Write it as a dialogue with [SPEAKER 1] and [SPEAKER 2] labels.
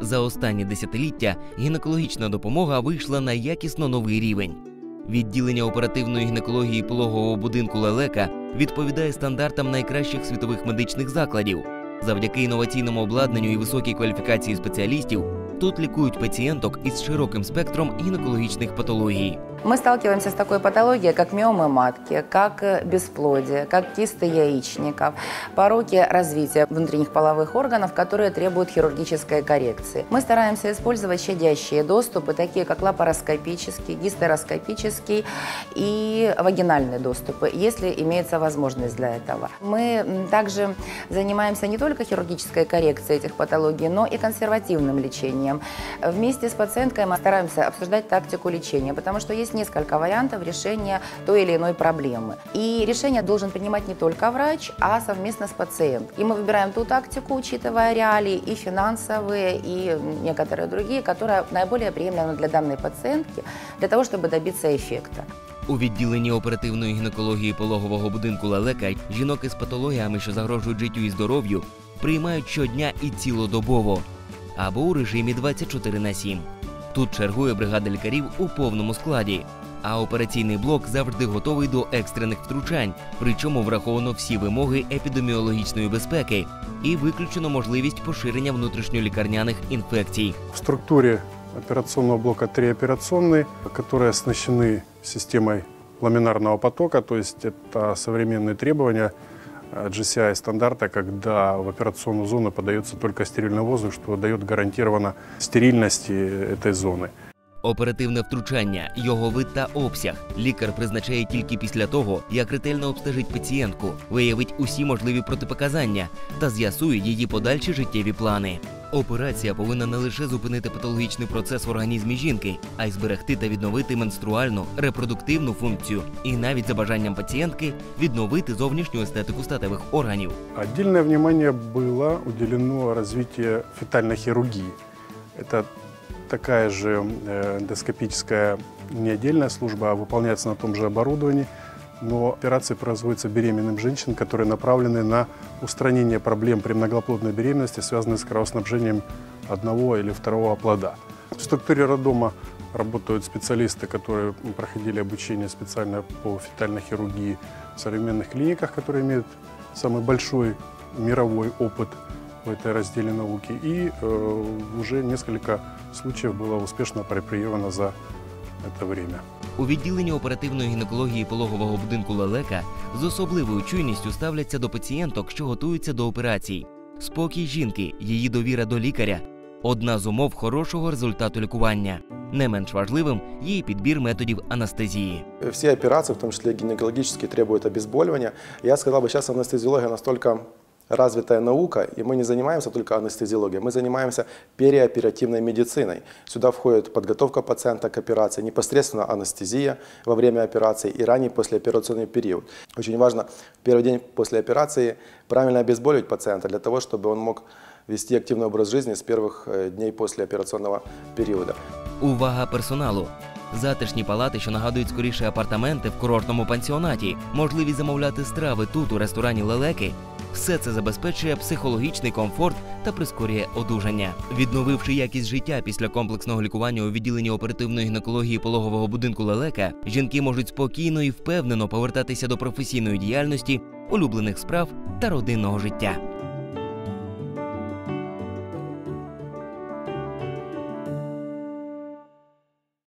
[SPEAKER 1] За останні десятиліття гінекологічна допомога вийшла на якісно новий рівень. Відділення оперативної гінекології пологового будинку Лелека відповідає стандартам найкращих світових медичних закладів. Завдяки інноваційному обладнанню і високій кваліфікації спеціалістів тут лікують пацієнток із широким спектром гінекологічних патологій.
[SPEAKER 2] Мы сталкиваемся с такой патологией, как миомы матки, как э, бесплодие, как кисты яичников, пороки развития внутренних половых органов, которые требуют хирургической коррекции. Мы стараемся использовать щадящие доступы, такие как лапароскопический, гистероскопический и вагинальные доступы, если имеется возможность для этого. Мы м, также занимаемся не только хирургической коррекцией этих патологий, но и консервативным лечением. Вместе с пациенткой мы стараемся обсуждать тактику лечения, потому что есть несколько вариантов решения той или иной проблемы. И решение должен принимать не только врач, а совместно с пациентом. И мы выбираем ту тактику, учитывая реалии и финансовые, и некоторые другие, которая наиболее приемлема для данной пациентки, для того, чтобы добиться эффекта.
[SPEAKER 1] У відділенні оперативної гінекології пологового будинку Лелека жінок із патологіями, що загрожують життю і здоров'ю, приймають щодня і цілодобово або у режимі 24 на 7. Тут чергує бригада лікарів у повному складі. А операційний блок завжди готовий до екстрених втручань, причому враховано всі вимоги епідеміологічної безпеки і виключено можливість поширення внутрішньолікарняних інфекцій.
[SPEAKER 3] В структуре операционного блока три операционные, которые оснащены системой ламинарного потока, то есть это современные требования э, GCI стандарта, когда в операционную зону подается только стерильный воздух, что дает гарантированно стерильность э, этой зоны.
[SPEAKER 1] Оперативне втручання, його вид та обсяг лікар призначає тільки після того, як ретельно обстежить пацієнтку, виявить усі можливі протипоказання та з'ясує її подальші життєві плани. Операція повинна не лише зупинити патологічний процес в організмі жінки, а й зберегти та відновити менструальну репродуктивну функцію, і навіть за бажанням пацієнтки відновити зовнішню естетику статевих органів.
[SPEAKER 3] Отдельное внимание было уделено развитию фетальной хирургии. Это такая же э, эндоскопическая не отдельная служба, а выполняется на том же оборудовании, но операции производятся беременным женщинам, которые направлены на устранение проблем при многоплодной беременности, связанных с кровоснабжением одного или второго плода. В структуре роддома работают специалисты, которые проходили обучение специально по фетальной хирургии в современных клиниках, которые имеют самый большой мировой опыт в этой разделе науки. И э, уже несколько случаев было успешно прооперировано за это время.
[SPEAKER 1] У відділенні оперативної гінекології пологового будинку Лелека з особливою чуйністю ставляться до пацієнток, що готуються до операцій. Спокій жінки, її довіра до лікаря одна з умов хорошого результату лікування. Не менш важливим є і підбір методів анестезії.
[SPEAKER 4] Все операции, в том числе гинекологические, требуют обезболивания. Я сказал бы, сейчас анестезиология настолько развитая наука, и мы не занимаемся только анестезиологией, мы занимаемся переоперативной медициной. Сюда входит подготовка пациента к операции, непосредственно анестезия во время операции и ранний послеоперационный период. Очень важно в первый день после операции правильно обезболивать пациента для того, чтобы он мог вести активный образ жизни с первых э, дней после операционного периода.
[SPEAKER 1] Увага персоналу. Затишні палати, що нагадують скоріше апартаменти в курортному пансіонаті, можливість замовляти страви тут у ресторані лелеки. Все це забезпечує психологічний комфорт та прискорює одужання. Відновивши якість життя після комплексного лікування у відділенні оперативної гінекології пологового будинку лелека, жінки можуть спокійно і впевнено повертатися до професійної діяльності, улюблених справ та родинного життя.